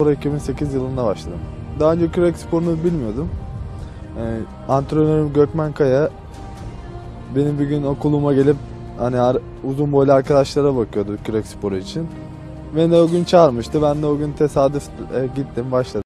Spora 2008 yılında başladım. Daha önce kürek sporunu bilmiyordum. Ee, antrenörüm Gökmen Kaya benim bir gün okuluma gelip hani uzun boylu arkadaşlara bakıyordu kürek sporu için. Beni de o gün çağırmıştı. Ben de o gün tesadüf e, gittim başladım.